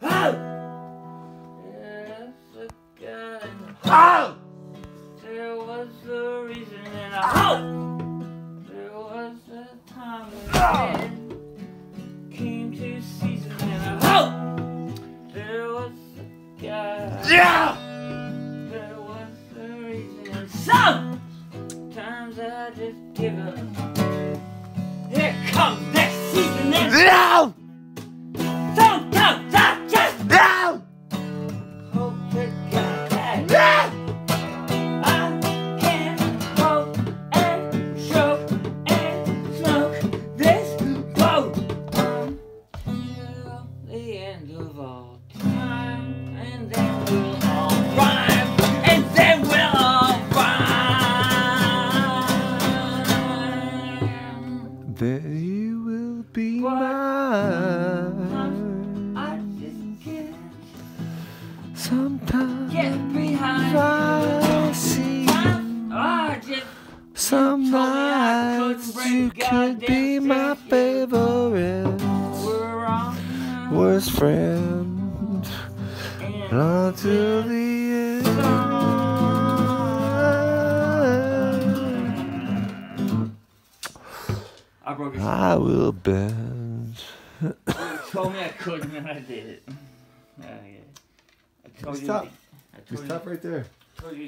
There was a reason and I There was a time when man came to season and I There was a guy Yeah There was a reason and sometimes I just give up. Here comes next season and Then you will be What? mine. I just can't Sometimes get behind. I see ah, I just some told me I couldn't nights you could be my favorite worst friend until the I broke his I will bend. You told me I couldn't and I did it. Yeah, yeah. I told Just you. stop. I told Just you, stop right there. told you